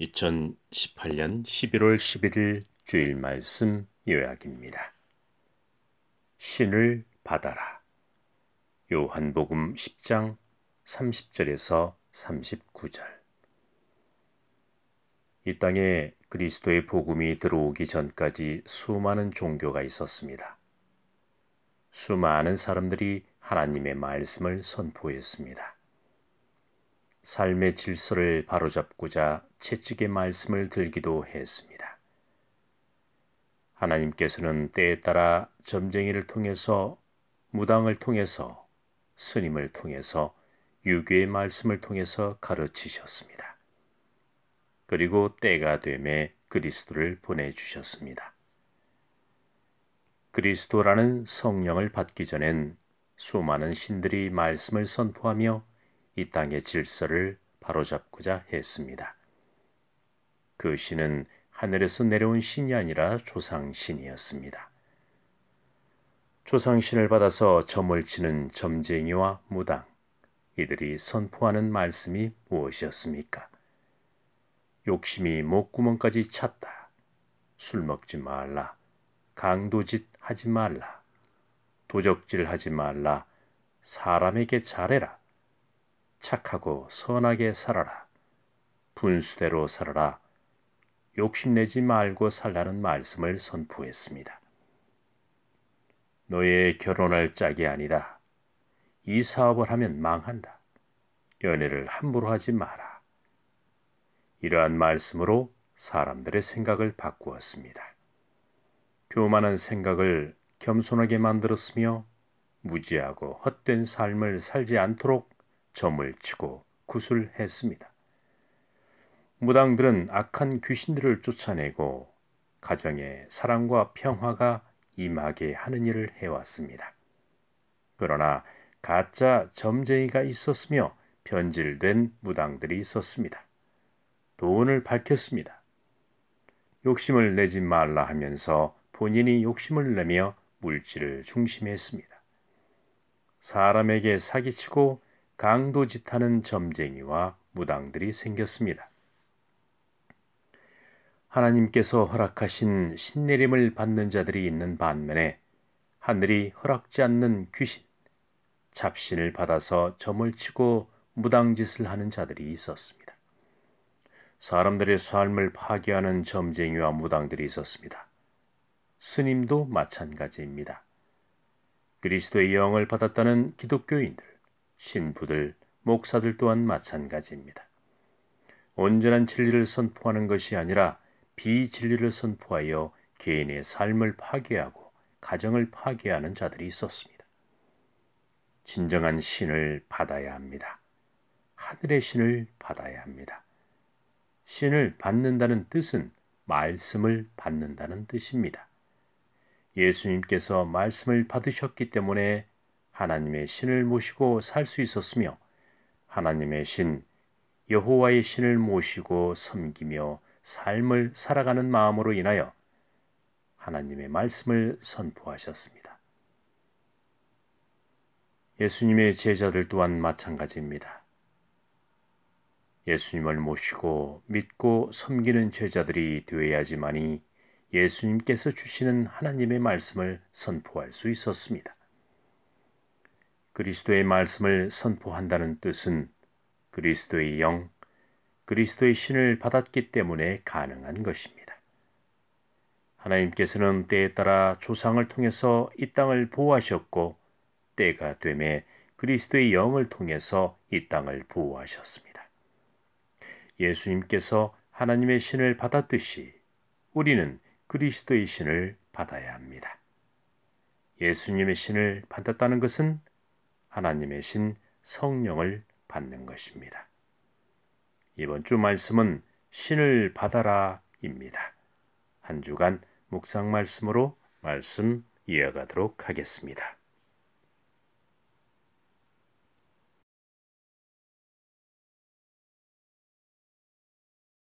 2018년 11월 11일 주일 말씀 요약입니다. 신을 받아라. 요한복음 10장 30절에서 39절. 이 땅에 그리스도의 복음이 들어오기 전까지 수많은 종교가 있었습니다. 수많은 사람들이 하나님의 말씀을 선포했습니다. 삶의 질서를 바로잡고자 채찍의 말씀을 들기도 했습니다. 하나님께서는 때에 따라 점쟁이를 통해서 무당을 통해서 스님을 통해서 유교의 말씀을 통해서 가르치셨습니다. 그리고 때가 되매 그리스도를 보내주셨습니다. 그리스도라는 성령을 받기 전엔 수많은 신들이 말씀을 선포하며 이 땅의 질서를 바로잡고자 했습니다. 그 신은 하늘에서 내려온 신이 아니라 조상신이었습니다. 조상신을 받아서 점을 치는 점쟁이와 무당, 이들이 선포하는 말씀이 무엇이었습니까? 욕심이 목구멍까지 찼다. 술 먹지 말라. 강도짓 하지 말라. 도적질 하지 말라. 사람에게 잘해라. 착하고 선하게 살아라. 분수대로 살아라. 욕심내지 말고 살라는 말씀을 선포했습니다. 너의 결혼할 짝이 아니다. 이 사업을 하면 망한다. 연애를 함부로 하지 마라. 이러한 말씀으로 사람들의 생각을 바꾸었습니다. 교만한 생각을 겸손하게 만들었으며 무지하고 헛된 삶을 살지 않도록 점을 치고 구술했습니다. 무당들은 악한 귀신들을 쫓아내고 가정에 사랑과 평화가 임하게 하는 일을 해왔습니다. 그러나 가짜 점쟁이가 있었으며 변질된 무당들이 있었습니다. 돈을 밝혔습니다. 욕심을 내지 말라 하면서 본인이 욕심을 내며 물질을 중심했습니다. 사람에게 사기치고 강도짓하는 점쟁이와 무당들이 생겼습니다. 하나님께서 허락하신 신내림을 받는 자들이 있는 반면에 하늘이 허락지 않는 귀신, 잡신을 받아서 점을 치고 무당짓을 하는 자들이 있었습니다. 사람들의 삶을 파괴하는 점쟁이와 무당들이 있었습니다. 스님도 마찬가지입니다. 그리스도의 영을 받았다는 기독교인들, 신부들, 목사들 또한 마찬가지입니다. 온전한 진리를 선포하는 것이 아니라 비진리를 선포하여 개인의 삶을 파괴하고 가정을 파괴하는 자들이 있었습니다. 진정한 신을 받아야 합니다. 하늘의 신을 받아야 합니다. 신을 받는다는 뜻은 말씀을 받는다는 뜻입니다. 예수님께서 말씀을 받으셨기 때문에 하나님의 신을 모시고 살 수 있었으며 하나님의 신 여호와의 신을 모시고 섬기며 삶을 살아가는 마음으로 인하여 하나님의 말씀을 선포하셨습니다. 예수님의 제자들 또한 마찬가지입니다. 예수님을 모시고 믿고 섬기는 제자들이 되어야지만이 예수님께서 주시는 하나님의 말씀을 선포할 수 있었습니다. 그리스도의 말씀을 선포한다는 뜻은 그리스도의 영, 그리스도의 신을 받았기 때문에 가능한 것입니다. 하나님께서는 때에 따라 조상을 통해서 이 땅을 보호하셨고 때가 되매 그리스도의 영을 통해서 이 땅을 보호하셨습니다. 예수님께서 하나님의 신을 받았듯이 우리는 그리스도의 신을 받아야 합니다. 예수님의 신을 받았다는 것은 하나님의 신 성령을 받는 것입니다. 이번 주 말씀은 신을 받아라입니다. 한 주간 묵상 말씀으로 말씀 이어가도록 하겠습니다.